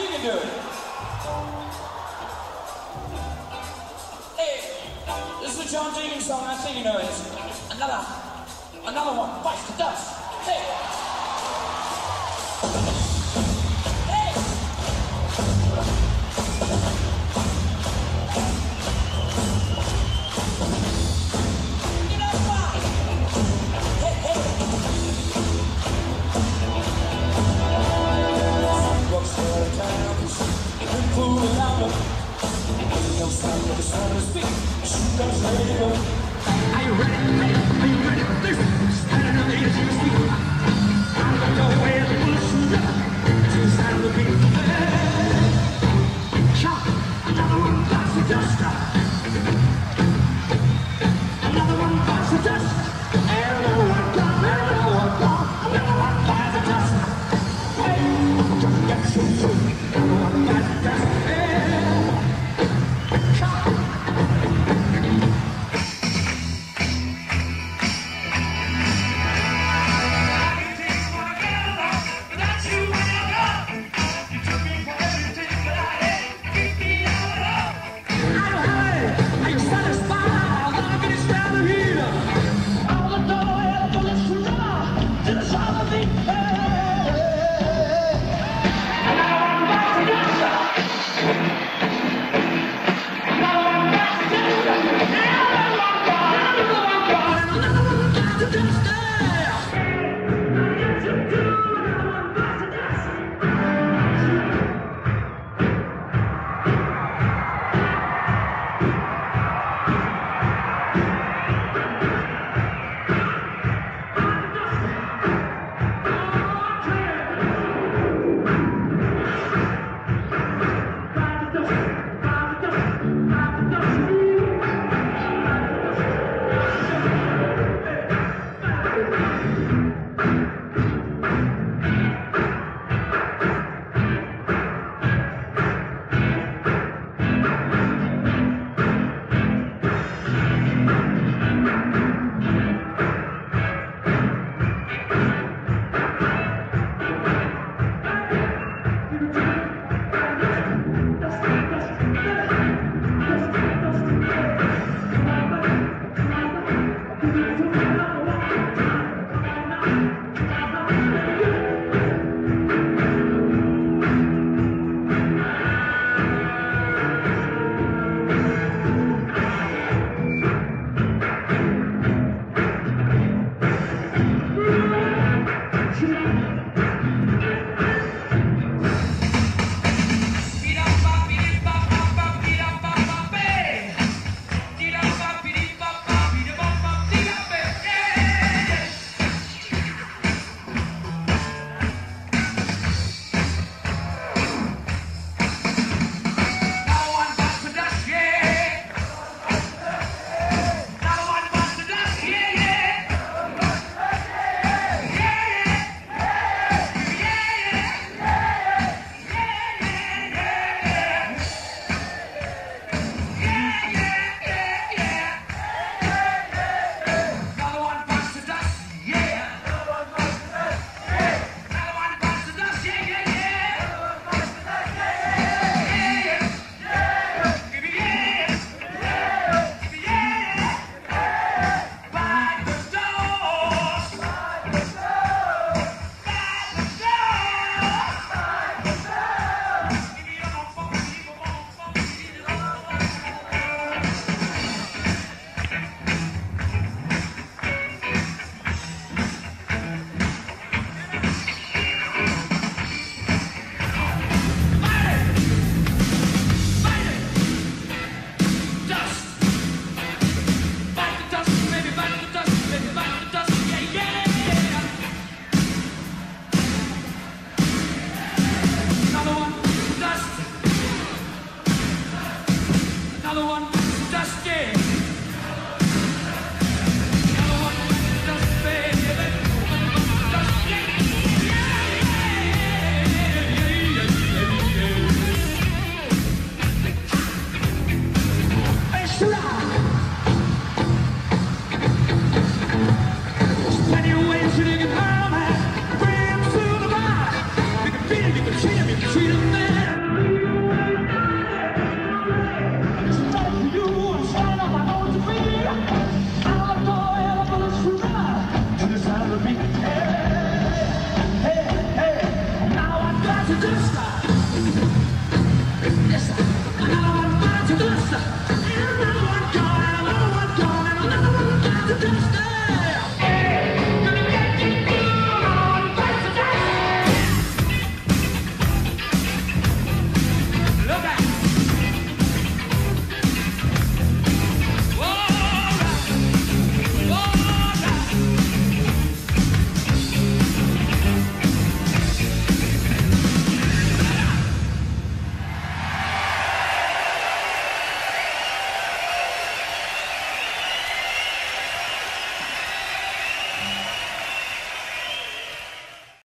you can do it. Hey, this is a John Deacon song. I think you know it. Another, another one bites the dust. Hey. Hey!